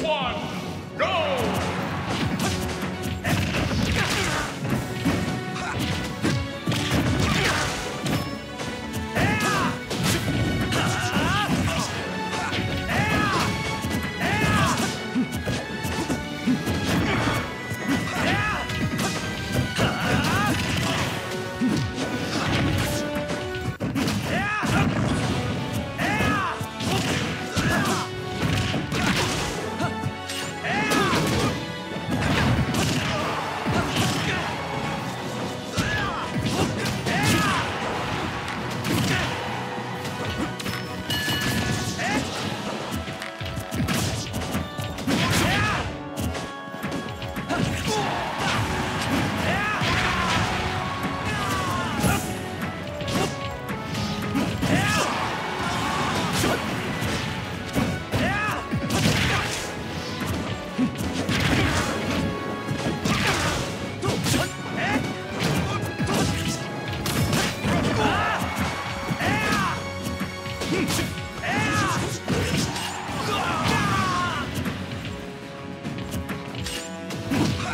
one,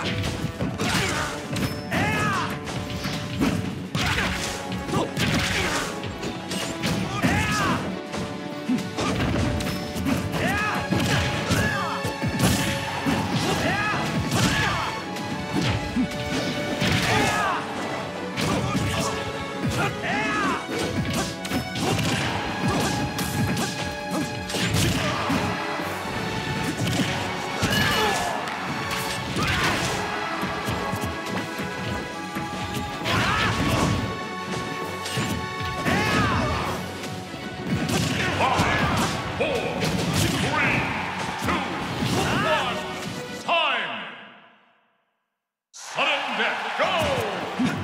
nada. Sudden death, go!